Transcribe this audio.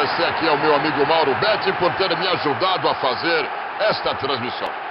agradecer aqui ao meu amigo Mauro Betti por ter me ajudado a fazer esta transmissão.